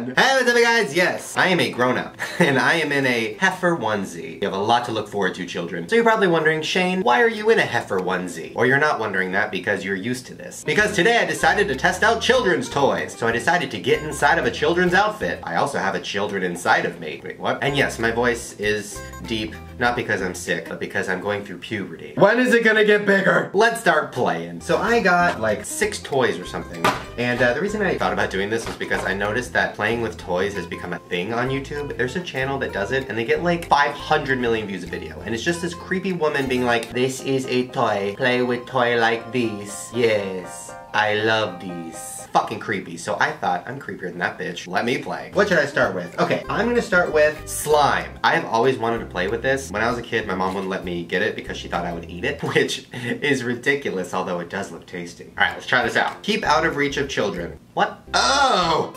man! Hey, what's up guys? Yes, I am a grown-up, and I am in a heifer onesie. You have a lot to look forward to, children. So you're probably wondering, Shane, why are you in a heifer onesie? Or you're not wondering that because you're used to this. Because today I decided to test out children's toys. So I decided to get inside of a children's outfit. I also have a children inside of me. Wait, what? And yes, my voice is deep, not because I'm sick, but because I'm going through puberty. When is it gonna get bigger? Let's start playing. So I got like six toys or something. And uh, the reason I thought about doing this was because I noticed that playing with toys has become a thing on YouTube. There's a channel that does it and they get like 500 million views a video. And it's just this creepy woman being like, this is a toy. Play with toy like this, Yes, I love these fucking creepy. So I thought, I'm creepier than that bitch. Let me play. What should I start with? Okay, I'm gonna start with slime. I have always wanted to play with this. When I was a kid, my mom wouldn't let me get it because she thought I would eat it, which is ridiculous, although it does look tasty. All right, let's try this out. Keep out of reach of children. What? Oh!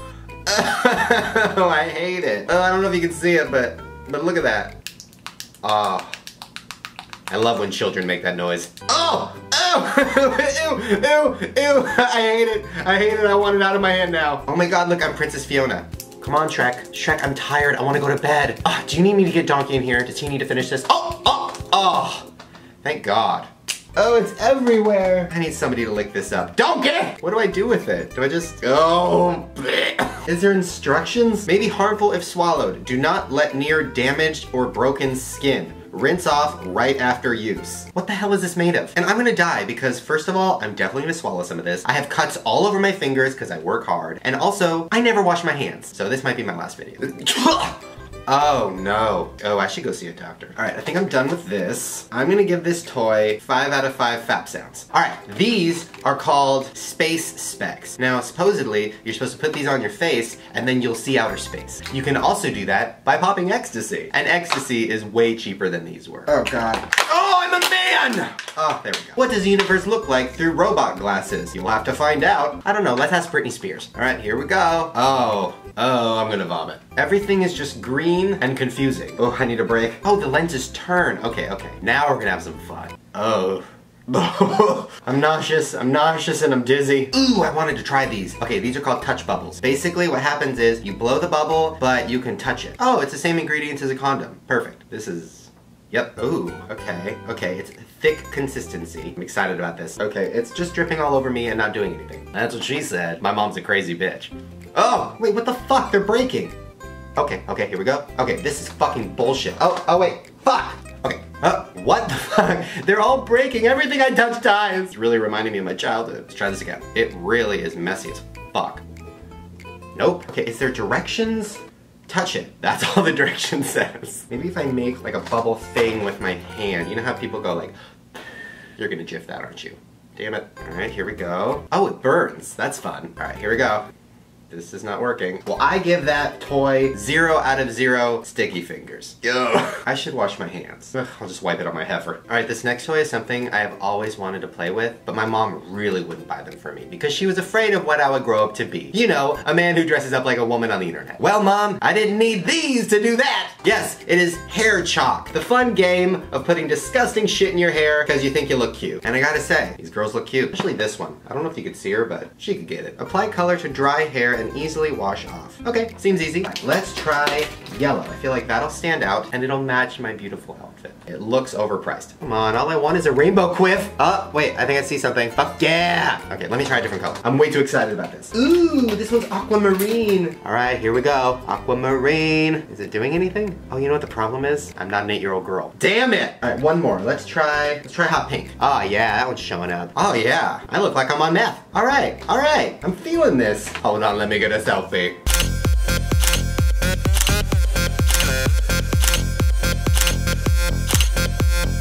Oh, I hate it. Oh, I don't know if you can see it, but, but look at that. Oh. I love when children make that noise. Oh! Ew! Ew! Ew! I hate it! I hate it! I want it out of my hand now. Oh my god, look, I'm Princess Fiona. Come on, Shrek. Shrek, I'm tired. I want to go to bed. Oh, do you need me to get Donkey in here? Does he need to finish this? Oh! Oh! Oh! Thank God. Oh, it's everywhere. I need somebody to lick this up. Donkey! What do I do with it? Do I just... Oh, bleh. Is there instructions? Maybe harmful if swallowed. Do not let near damaged or broken skin. Rinse off right after use. What the hell is this made of? And I'm gonna die because first of all, I'm definitely gonna swallow some of this. I have cuts all over my fingers because I work hard. And also, I never wash my hands. So this might be my last video. Oh no. Oh, I should go see a doctor. All right, I think I'm done with this. I'm gonna give this toy five out of five fap sounds. All right, these are called space specs. Now, supposedly, you're supposed to put these on your face and then you'll see outer space. You can also do that by popping ecstasy. And ecstasy is way cheaper than these were. Oh God. Oh, I'm a man! Oh, there we go. What does the universe look like through robot glasses? You'll have to find out. I don't know, let's ask Britney Spears. All right, here we go. Oh, oh, I'm gonna vomit. Everything is just green and confusing. Oh, I need a break. Oh, the lenses turn. Okay, okay. Now we're gonna have some fun. Oh. I'm nauseous, I'm nauseous and I'm dizzy. Ooh, I wanted to try these. Okay, these are called touch bubbles. Basically what happens is you blow the bubble, but you can touch it. Oh, it's the same ingredients as a condom. Perfect. This is, yep. Ooh, okay, okay. It's thick consistency. I'm excited about this. Okay, it's just dripping all over me and not doing anything. That's what she said. My mom's a crazy bitch. Oh, wait, what the fuck? They're breaking. Okay, okay, here we go. Okay, this is fucking bullshit. Oh, oh wait, fuck! Okay, uh, what the fuck? They're all breaking, everything I touch dies! It's really reminding me of my childhood. Let's try this again. It really is messy as fuck. Nope. Okay, is there directions? Touch it. That's all the direction says. Maybe if I make like a bubble thing with my hand. You know how people go like, you're gonna jiff that, aren't you? Damn it. All right, here we go. Oh, it burns. That's fun. All right, here we go. This is not working. Well, I give that toy zero out of zero sticky fingers. Ugh. I should wash my hands. Ugh, I'll just wipe it on my heifer. All right, this next toy is something I have always wanted to play with, but my mom really wouldn't buy them for me because she was afraid of what I would grow up to be. You know, a man who dresses up like a woman on the internet. Well, mom, I didn't need these to do that. Yes, it is hair chalk. The fun game of putting disgusting shit in your hair because you think you look cute. And I gotta say, these girls look cute. Especially this one. I don't know if you could see her, but she could get it. Apply color to dry hair and easily wash off. Okay, seems easy. Let's try yellow. I feel like that'll stand out and it'll match my beautiful outfit. It looks overpriced. Come on, all I want is a rainbow quiff. Oh, wait, I think I see something. Fuck yeah! Okay, let me try a different color. I'm way too excited about this. Ooh, this one's aquamarine. All right, here we go. Aquamarine. Is it doing anything? Oh, you know what the problem is? I'm not an eight-year-old girl. Damn it! All right, one more. Let's try, let's try hot pink. Oh yeah, that one's showing up. Oh yeah, I look like I'm on meth. All right, all right, I'm feeling this. Hold on, let me get a selfie.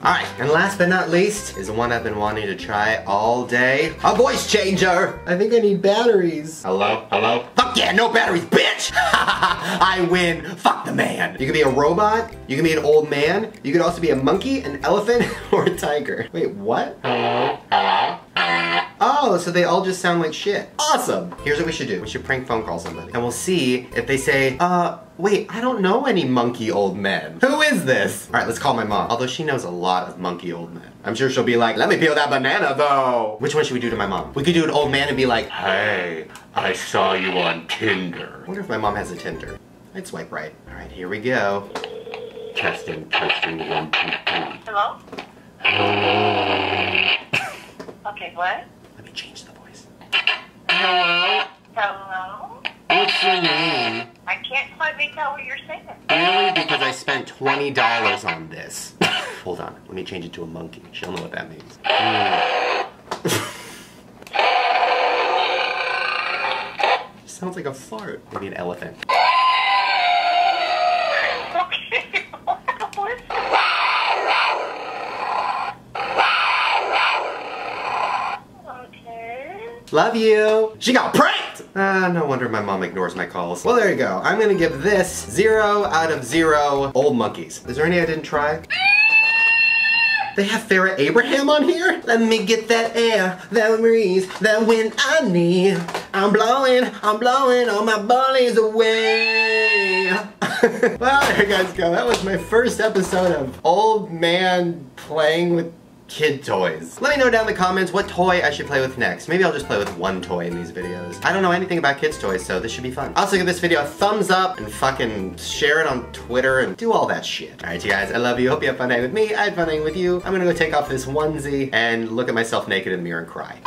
Alright, and last but not least is the one I've been wanting to try all day. A voice changer! I think I need batteries. Hello? Hello? Fuck yeah, no batteries, bitch! I win. Fuck the man. You can be a robot, you can be an old man, you could also be a monkey, an elephant, or a tiger. Wait, what? Hello? Hello? Oh, so they all just sound like shit. Awesome! Here's what we should do. We should prank phone call somebody. And we'll see if they say, uh, wait, I don't know any monkey old men. Who is this? All right, let's call my mom. Although she knows a lot of monkey old men. I'm sure she'll be like, let me peel that banana though. Which one should we do to my mom? We could do an old man and be like, hey, I saw you on Tinder. I wonder if my mom has a Tinder. I'd swipe right. All right, here we go. Testing, testing, one, two, three. Hello? Hello. Okay, what? Let me change the voice. Hello. Hello? What's your name? I can't quite make out what you're saying. Really? Because I spent $20 on this. Hold on. Let me change it to a monkey. She'll know what that means. Hmm. Sounds like a fart. Maybe an elephant. Okay. what? Okay. Love you. She got pranked! Ah, no wonder my mom ignores my calls. Well, there you go. I'm gonna give this zero out of zero old monkeys. Is there any I didn't try? They have Farrah Abraham on here? Let me get that air, that breeze, that wind I need. I'm blowing, I'm blowing all my bullies away. well, there you guys go. That was my first episode of Old Man Playing with kid toys. Let me know down in the comments what toy I should play with next. Maybe I'll just play with one toy in these videos. I don't know anything about kids toys, so this should be fun. Also give this video a thumbs up and fucking share it on Twitter and do all that shit. All right, you guys, I love you. Hope you have fun night with me. I had fun night with you. I'm gonna go take off this onesie and look at myself naked in the mirror and cry.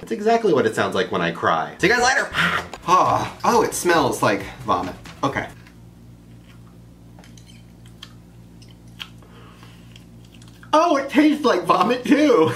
That's exactly what it sounds like when I cry. See you guys later. oh, oh, it smells like vomit. Okay. Oh, it tastes like vomit too.